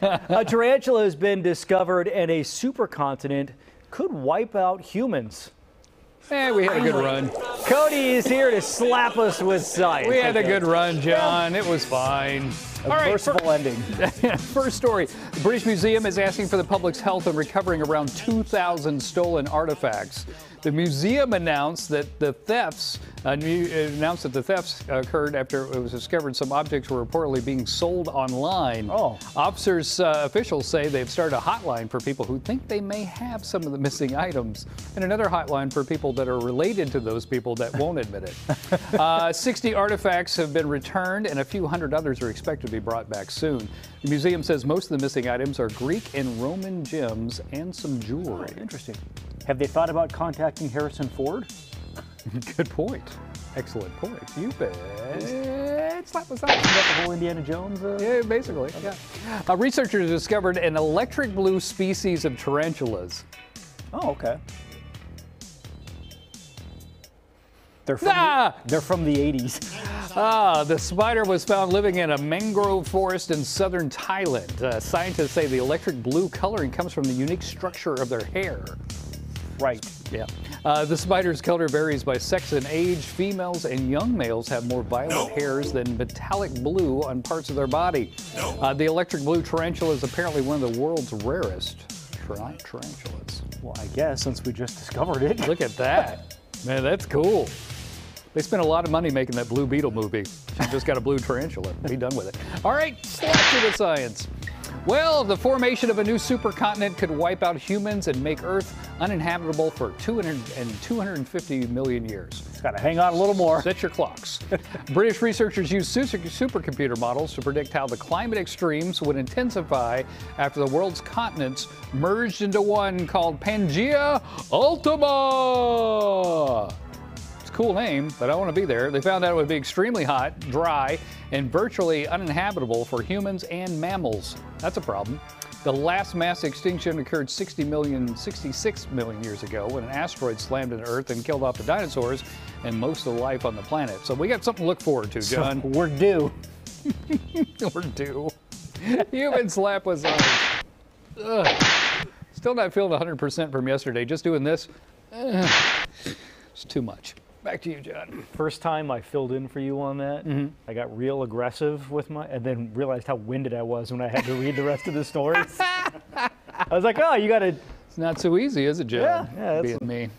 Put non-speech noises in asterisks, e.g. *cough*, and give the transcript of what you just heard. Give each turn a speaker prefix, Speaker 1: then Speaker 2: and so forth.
Speaker 1: A tarantula has been discovered and a supercontinent could wipe out humans.
Speaker 2: Eh, we had a good run.
Speaker 1: Cody is here to slap us with science.
Speaker 2: We had a good run, John. It was fine.
Speaker 1: A
Speaker 2: All right,
Speaker 1: merciful ending. *laughs*
Speaker 2: First story. The British Museum is asking for the public's help in recovering around 2,000 stolen artifacts. The museum announced that the thefts uh, announced that the thefts occurred after it was discovered some objects were reportedly being sold online.
Speaker 1: Oh.
Speaker 2: Officers, uh, officials say they've started a hotline for people who think they may have some of the missing items, and another hotline for people that are related to those people that won't admit it. *laughs* uh, 60 artifacts have been returned, and a few hundred others are expected to be brought back soon. The museum says most of the missing items are Greek and Roman gems and some jewelry.
Speaker 1: Interesting. Have they thought about contacting Harrison Ford? *laughs*
Speaker 2: Good point. Excellent point. You bet. Slap
Speaker 1: Is that the whole Indiana Jones? Uh...
Speaker 2: Yeah, basically. Yeah. Uh, researchers discovered an electric blue species of tarantulas.
Speaker 1: Oh, okay. They're from,
Speaker 2: Ah!
Speaker 1: the, they're from the 80s.
Speaker 2: Ah, the spider was found living in a mangrove forest in southern Thailand. Uh, scientists say the electric blue coloring comes from the unique structure of their hair.
Speaker 1: Right.
Speaker 2: Yeah. Uh, the spider's color varies by sex and age. Females and young males have more violet hairs than metallic blue on parts of their body. Uh, the electric blue tarantula is apparently one of the world's rarest tra- tarantulas.
Speaker 1: Well, I guess since we just discovered it.
Speaker 2: Look at that. Man, that's cool. They spent a lot of money making that Blue Beetle movie. She just got a blue tarantula. Be done with it. All right, slap to the science. Well, the formation of a new supercontinent could wipe out humans and make Earth uninhabitable for 200 and 250 million years.
Speaker 1: Just gotta hang on a little more.
Speaker 2: Set your clocks. *laughs* British researchers used supercomputer models to predict how the climate extremes would intensify after the world's continents merged into one called Pangea Ultima. Cool name, but I want to be there. They found out it would be extremely hot, dry, and virtually uninhabitable for humans and mammals. That's a problem. The last mass extinction occurred 60 million, 66 million years ago when an asteroid slammed into Earth and killed off the dinosaurs and most of the life on the planet. So we got something to look forward to, John.
Speaker 1: So *laughs* we're due. *laughs*
Speaker 2: We're due. Human slap was on. Ugh. Still not feeling 100% from yesterday. Just doing this, ugh, it's too much. Back to you, John.
Speaker 1: First time I filled in for you on that, mm-hmm. I got real aggressive with my, and then realized how winded I was when I had to read the rest of the stories. *laughs* I was like, oh, you gotta.
Speaker 2: It's not so easy, is it, John?
Speaker 1: Yeah, yeah, that's-
Speaker 2: Being me.